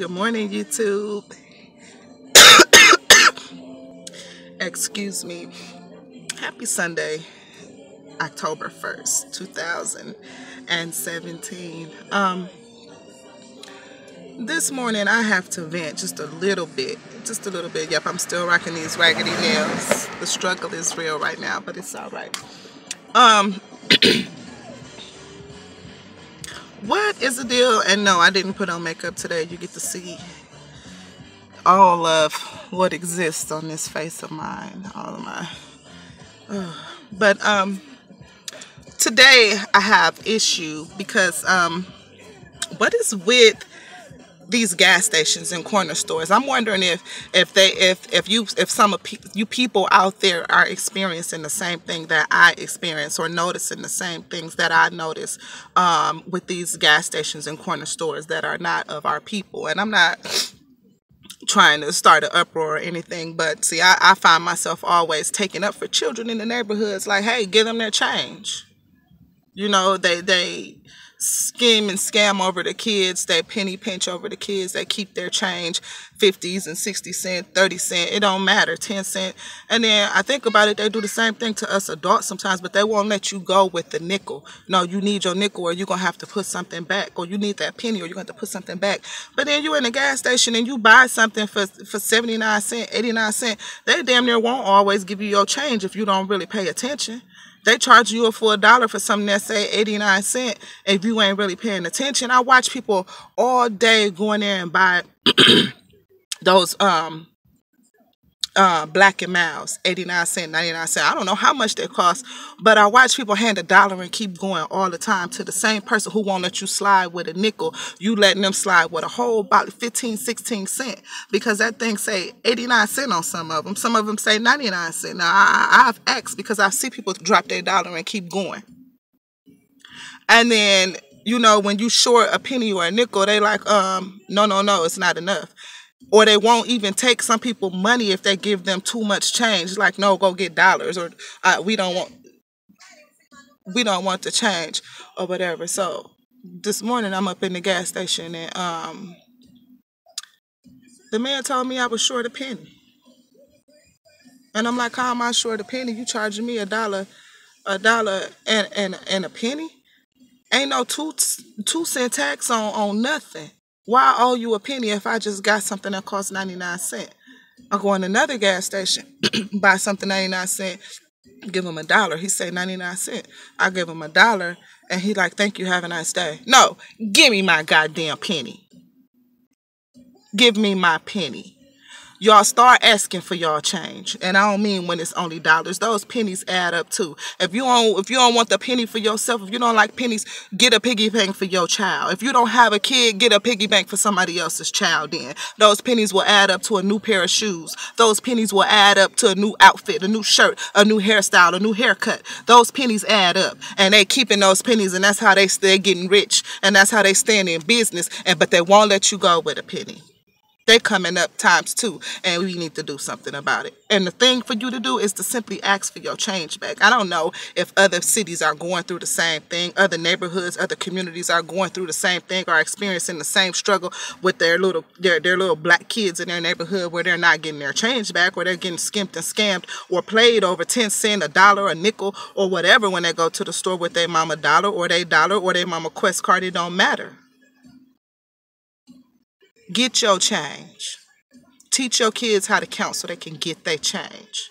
Good morning, YouTube. Excuse me. Happy Sunday, October 1st, 2017. Um, this morning I have to vent just a little bit. Just a little bit. Yep, I'm still rocking these raggedy nails. The struggle is real right now, but it's all right. Um, what is the deal? And no, I didn't put on makeup today. You get to see all of what exists on this face of mine. All of my. Uh, but um, today I have issue because um, what is with these gas stations and corner stores. I'm wondering if if they if if you if some of you people out there are experiencing the same thing that I experience or noticing the same things that I notice um, with these gas stations and corner stores that are not of our people. And I'm not trying to start an uproar or anything, but see, I, I find myself always taking up for children in the neighborhoods. Like, hey, give them their change. You know, they they scheme and scam over the kids. They penny pinch over the kids. They keep their change 50s and 60 cent, 30 cent. It don't matter, 10 cent. And then I think about it, they do the same thing to us adults sometimes, but they won't let you go with the nickel. No, you need your nickel or you're going to have to put something back or you need that penny or you're going to put something back. But then you're in the gas station and you buy something for, for 79 cent, 89 cent. They damn near won't always give you your change if you don't really pay attention. They charge you a dollar for something that say 89 cent if you ain't really paying attention. I watch people all day going there and buy those um uh, Black and Milds, 89 cent, 99 cent. I don't know how much they cost, but I watch people hand a dollar and keep going all the time to the same person who won't let you slide with a nickel. You letting them slide with a whole about 15, 16 cent because that thing say 89 cent on some of them. Some of them say 99 cent. Now, I, I've asked because I see people drop their dollar and keep going. And then, you know, when you short a penny or a nickel, they like, um, no, no, no, it's not enough or they won't even take some people money if they give them too much change. Like no go get dollars or uh, we don't want we don't want the change or whatever. So this morning i'm up in the gas station and um the man told me i was short a penny. And i'm like how am i short a penny? You charging me a dollar a dollar and and, and a penny? Ain't no two two cent tax on on nothing why owe you a penny if I just got something that costs 99 cents? I go in another gas station, buy something 99 cents, give him a dollar. He say 99 cents. I give him a dollar and he like, thank you, have a nice day. No, give me my goddamn penny. Give me my penny y'all start asking for y'all change. And I don't mean when it's only dollars. Those pennies add up too. If you don't if you don't want the penny for yourself, if you don't like pennies, get a piggy bank for your child. If you don't have a kid, get a piggy bank for somebody else's child then. Those pennies will add up to a new pair of shoes. Those pennies will add up to a new outfit, a new shirt, a new hairstyle, a new haircut. Those pennies add up. And they keeping those pennies and that's how they stay getting rich. And that's how they stand in business. And but they won't let you go with a penny they're coming up times two and we need to do something about it. And the thing for you to do is to simply ask for your change back. I don't know if other cities are going through the same thing other neighborhoods other communities are going through the same thing or experiencing the same struggle with their little their, their little black kids in their neighborhood where they're not getting their change back or they're getting skimped and scammed or played over 10 cent a dollar a nickel or whatever when they go to the store with their mama dollar or their dollar or their mama quest card. It don't matter Get your change. Teach your kids how to count so they can get their change.